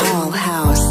Whole house.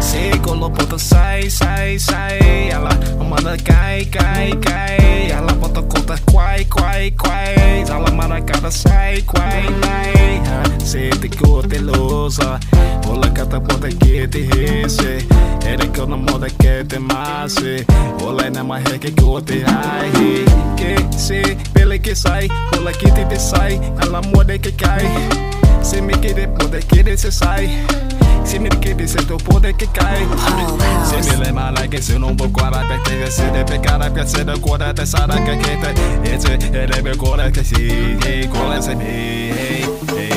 Se colocou sai, sai, sai. Ela manda cai, cai, cai. Ela bota conta quai, quai, quai. Cara sai, quai, nai. Se te curte losa. Hola cata bota que te rece. Ere que una moda que te mase. Hola na marre que curte ai. Que se pele que sai. Hola que te te sai. Ela moda que cai. Se me querer poder querer se sai. Se me querer se teu poder que cai. Se me lembra like que se non può guardare te se deve cara piace da cuore te sarà che che te e se e deve cuore che si e cuore se mi hey hey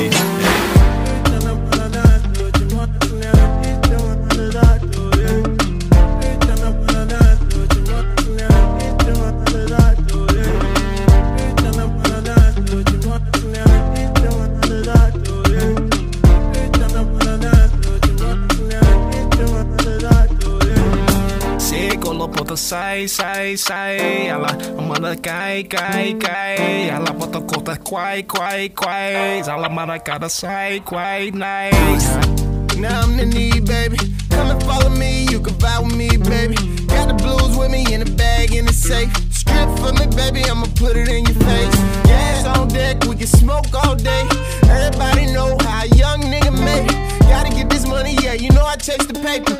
Colocou sai, sai, sai. Ela manda cai, cai, cai. Ela bota conta quai, quai, quai. Ela manda cada sai, quai, nice. Now I'm the need, baby. Come and follow me, you can vibe with me, baby. Got the blues with me in the bag in the safe. Strip for me, baby, I'ma put it in your face. Gas on deck, we can smoke all day. Everybody know how a young nigga made. Gotta get this money, yeah, you know I chase the paper.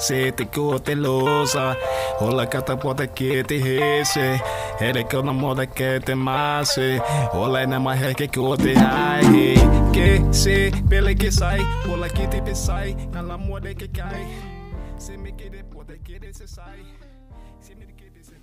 Siete kuoteluusa Olla kata puolta kieti hiisi Erikona muuta que maasi Olla enemmän herkki kuoti häihi Kisi, pelki sai Puola kitipi sai. Nalla muodeki käy Se mikki de puolta kieti se sai. Se mikki se